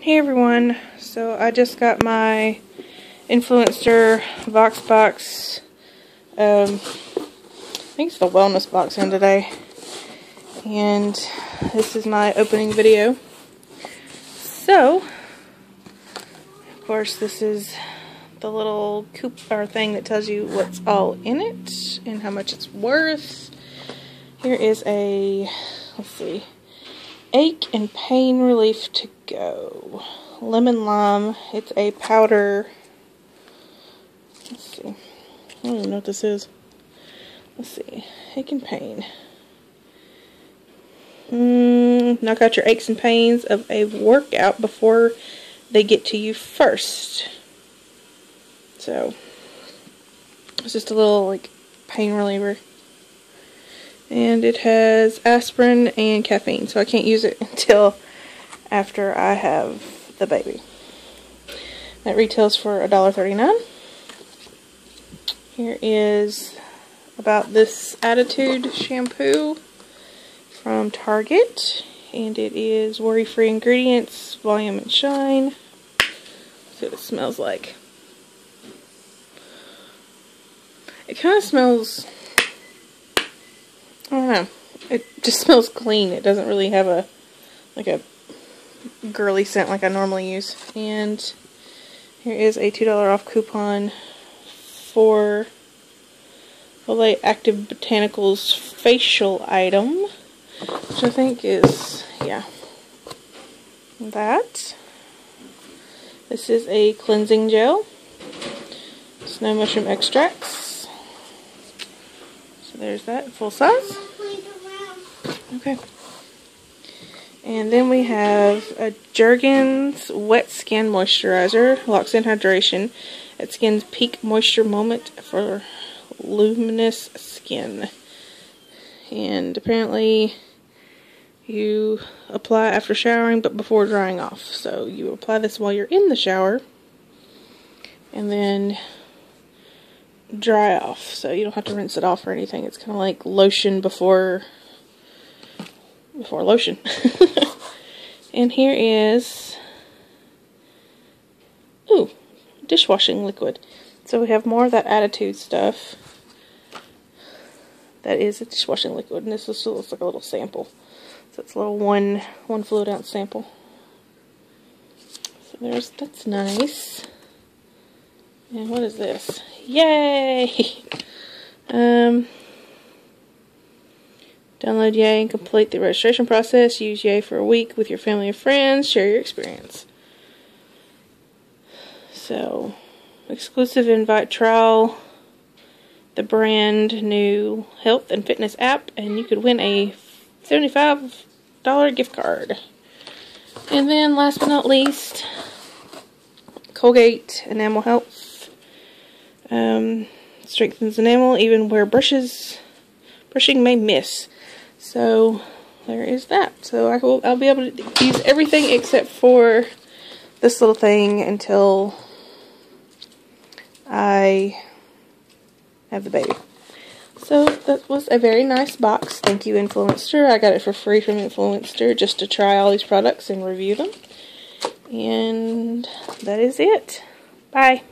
Hey everyone, so I just got my Influenster VoxBox, um, I think it's the wellness box in today, and this is my opening video. So, of course this is the little coop or thing that tells you what's all in it and how much it's worth. Here is a, let's see, ache and pain relief to go. Lemon lime. It's a powder. Let's see. I don't even know what this is. Let's see. Ache and pain. Mm, knock out your aches and pains of a workout before they get to you first. So, it's just a little like pain reliever and it has aspirin and caffeine so I can't use it until after I have the baby. That retails for $1.39. Here is about this Attitude shampoo from Target and it is worry-free ingredients, volume and shine. What it smells like. It kind of smells I don't know. It just smells clean. It doesn't really have a like a girly scent like I normally use. And here is a $2 off coupon for Olay Active Botanicals facial item, which I think is, yeah, that. This is a cleansing gel, snow mushroom extracts. So there's that, full size. Okay. And then we have a Jergens Wet Skin Moisturizer. Locks in hydration at skin's peak moisture moment for luminous skin. And apparently you apply after showering but before drying off. So you apply this while you're in the shower. And then dry off, so you don't have to rinse it off or anything. It's kind of like lotion before before lotion. and here is ooh, dishwashing liquid. So we have more of that attitude stuff. That is a dishwashing liquid, and this just looks like a little sample. So it's a little one one fluid ounce sample. So there's that's nice. And what is this? Yay! Um, download Yay and complete the registration process. Use Yay for a week with your family and friends. Share your experience. So, exclusive invite trial the brand new health and fitness app, and you could win a $75 gift card. And then, last but not least, Colgate Enamel Health um, strengthens enamel even where brushes brushing may miss. So there is that. So I will I'll be able to use everything except for this little thing until I have the baby. So that was a very nice box. Thank you, Influenster. I got it for free from Influenster just to try all these products and review them. And that is it. Bye.